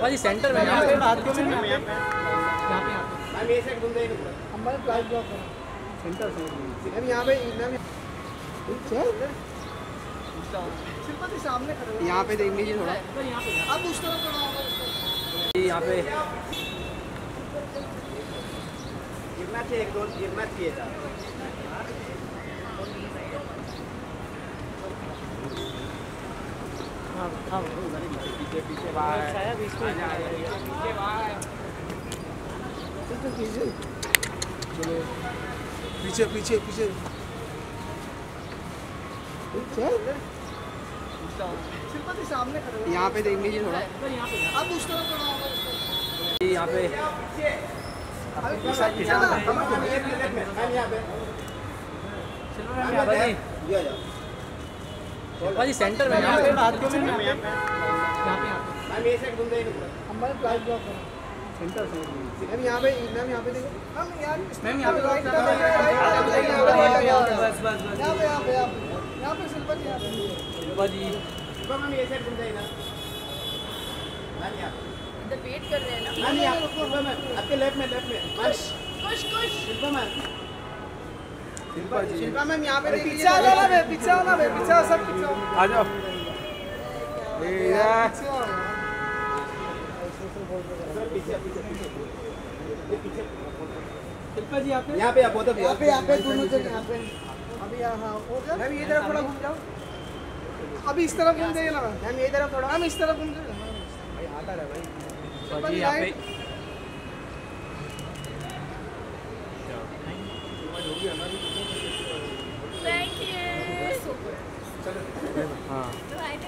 भाजी सेंटर में यहाँ पे हाथ के में हमारे प्राइस ब्लॉक करो सेंटर से मैम यहाँ पे मैम सिंपल सामने खड़े हो यहाँ पे देख लीजिए थोड़ा अब उस तरफ़। खड़ा होगा। यहाँ पे। गिरना चाहिए एक दो गिरना चाहिए था। पीछे पीछे पीछे। पीछे पीछे पीछे सामने यहाँ पे। देख लीजिए थोड़ा अब उस तरफ़ खड़ा होगा उस तरफ़। यहाँ पे भाजी भाजी सेंटर में यहाँ पे हाथ के में हमारे प्राइस ब्लॉक करो। सेंटर से मैम यहाँ पे मैम यहाँ पे देखो। मैम यार मैम यहाँ पे यहाँ यहाँ पे बस बस बस। यहाँ पे यहाँ पे यहाँ पे। यहाँ पे सिंपल यहाँ पे। भाजी। अंदर वेट कर रहे हैं ना। आपके लेफ़्ट में लेफ़्ट में। कुछ कुछ कुछ शिल्पा मैम। शिल्पा जी शिल्पा मैम यहाँ पे पीछे आ जाना बे पीछे आना बे पीछे आ सब पीछे आ जाओ। शिल्पा जी यहाँ पे? यहाँ पे आप बोतल यहाँ पे यहाँ पे दोनों जगह यहाँ पे। अभी यहाँ हाँ हो गया। मैम ये तरफ़ थोड़ा घूम जाओ। अभी इस तरफ़ घूम जाइए ना। मैम ये तरफ़ थोड़ा। मैम इस तरफ़ घूम जाइए भाई आता रहा भाई। भाजी यहाँ पे थैंक यू हाँ। राइट